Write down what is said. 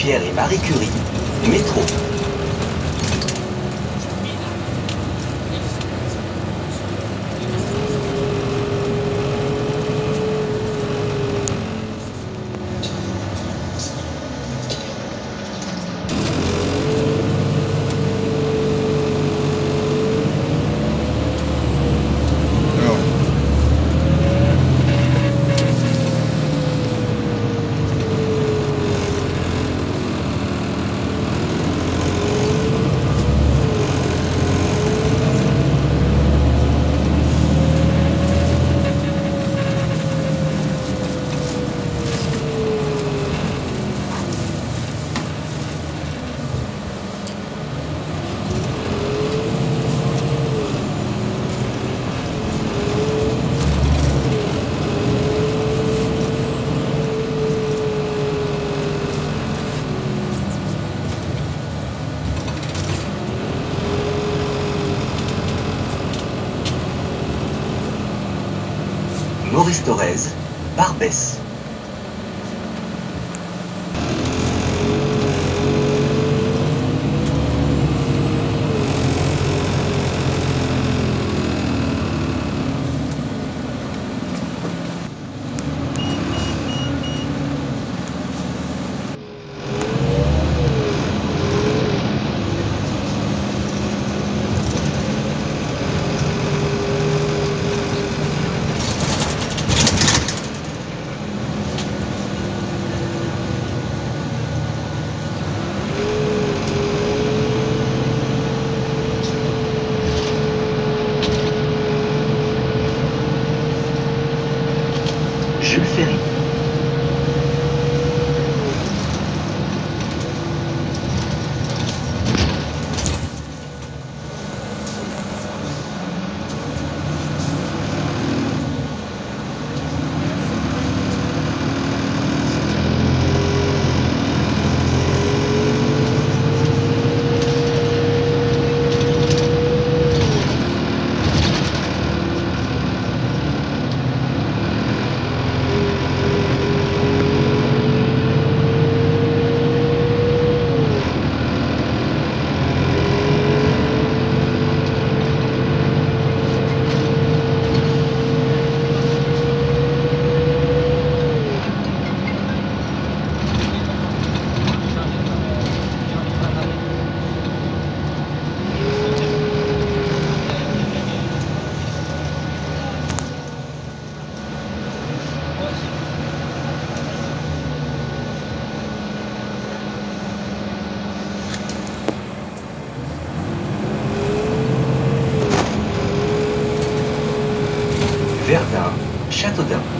Pierre et Marie Curie, métro. Maurice Thorez, Barbès. Verdun, Châteaudun.